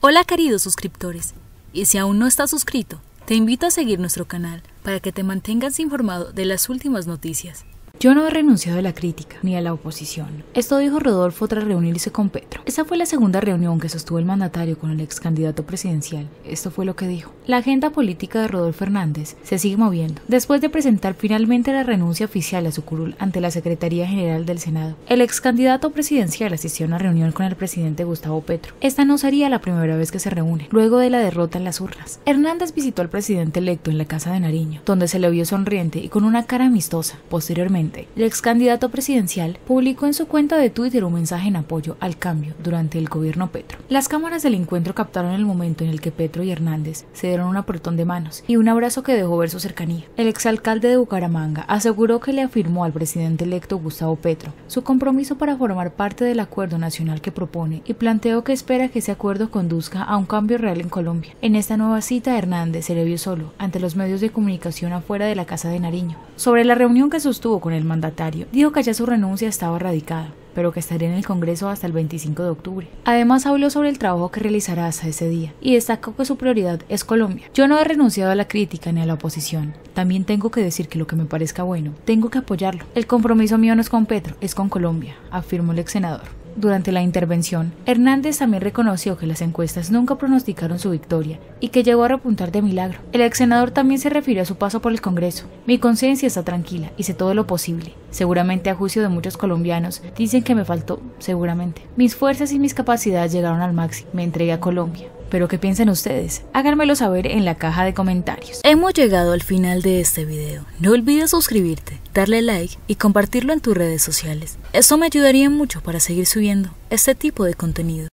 Hola queridos suscriptores, y si aún no estás suscrito, te invito a seguir nuestro canal para que te mantengas informado de las últimas noticias. Yo no he renunciado a la crítica ni a la oposición. Esto dijo Rodolfo tras reunirse con Petro. Esa fue la segunda reunión que sostuvo el mandatario con el ex candidato presidencial. Esto fue lo que dijo. La agenda política de Rodolfo Hernández se sigue moviendo. Después de presentar finalmente la renuncia oficial a su curul ante la Secretaría General del Senado, el ex candidato presidencial asistió a una reunión con el presidente Gustavo Petro. Esta no sería la primera vez que se reúne, luego de la derrota en las urnas. Hernández visitó al presidente electo en la Casa de Nariño, donde se le vio sonriente y con una cara amistosa. Posteriormente, el ex candidato presidencial publicó en su cuenta de Twitter un mensaje en apoyo al cambio durante el gobierno Petro. Las cámaras del encuentro captaron el momento en el que Petro y Hernández se dieron un apretón de manos y un abrazo que dejó ver su cercanía. El exalcalde de Bucaramanga aseguró que le afirmó al presidente electo Gustavo Petro su compromiso para formar parte del acuerdo nacional que propone y planteó que espera que ese acuerdo conduzca a un cambio real en Colombia. En esta nueva cita, Hernández se le vio solo ante los medios de comunicación afuera de la Casa de Nariño. Sobre la reunión que sostuvo con el mandatario, dijo que ya su renuncia estaba radicada, pero que estaría en el Congreso hasta el 25 de octubre. Además habló sobre el trabajo que realizará hasta ese día y destacó que su prioridad es Colombia. Yo no he renunciado a la crítica ni a la oposición. También tengo que decir que lo que me parezca bueno, tengo que apoyarlo. El compromiso mío no es con Petro, es con Colombia, afirmó el ex senador. Durante la intervención, Hernández también reconoció que las encuestas nunca pronosticaron su victoria y que llegó a repuntar de milagro. El ex senador también se refirió a su paso por el Congreso. Mi conciencia está tranquila, hice todo lo posible. Seguramente a juicio de muchos colombianos dicen que me faltó, seguramente. Mis fuerzas y mis capacidades llegaron al máximo. Me entregué a Colombia. Pero ¿qué piensan ustedes? Háganmelo saber en la caja de comentarios. Hemos llegado al final de este video. No olvides suscribirte, darle like y compartirlo en tus redes sociales. Esto me ayudaría mucho para seguir subiendo este tipo de contenido.